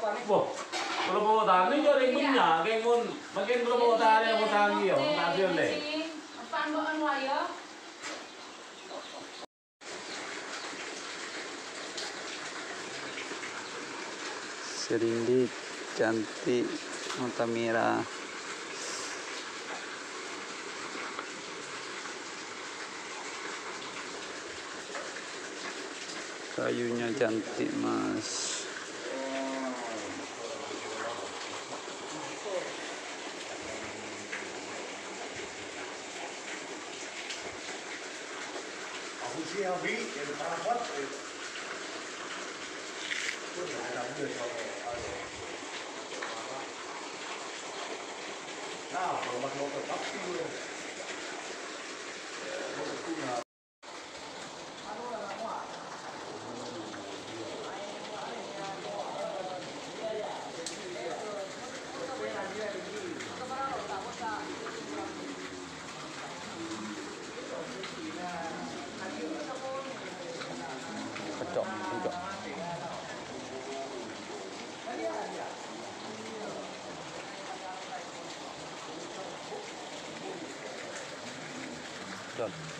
Panik. Bo, kalau bawa tani jo ring punya, kayak mun, makin kalau bawa tani yang mau tani yo, tani le. Apaan bawa anu ayo? Serindit, cantik, mata merah. Kayunya cantik mas. Aku sih hobi, jadi perawat. Itu 对，对。对。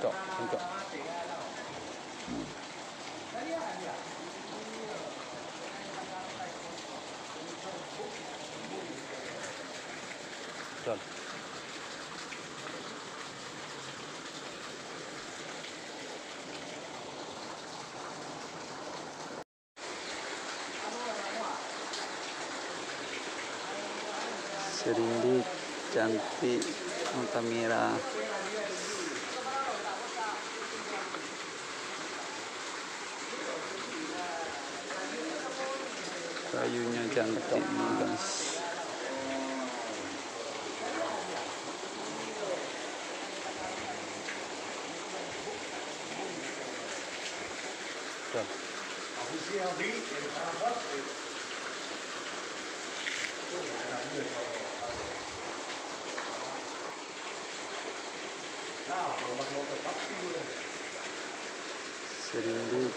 Kecok, kecok. Don. Serindit, cantik, merah. Kayunya cantik mas. Don. Aku sih hobi, jadi perawat. Itu nggak ada duit kalau ada. Nah, kalau mau tetap sih gue. Serindit,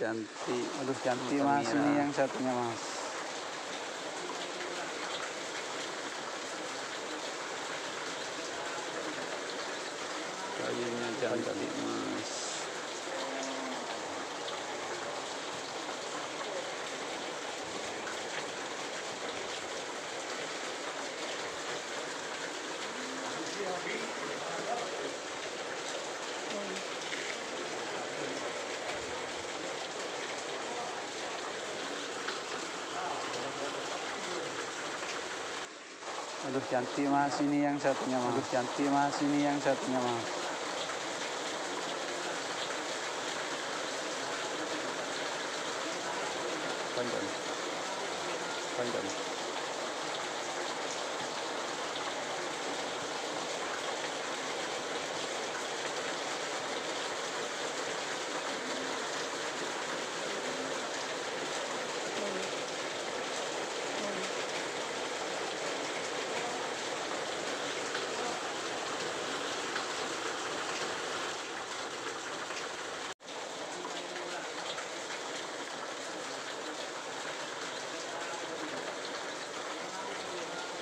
cantik. Aduh cantik Mata mas ini yang satunya mas. Kayunya cantik mas. Aduh cantik mas ini yang satunya mas. Aduh cantik mas ini yang satunya mas. Panjang. Panjang.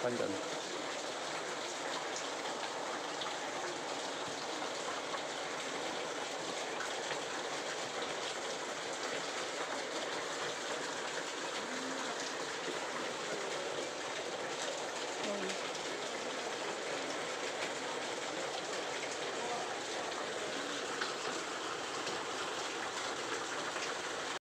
Panjang.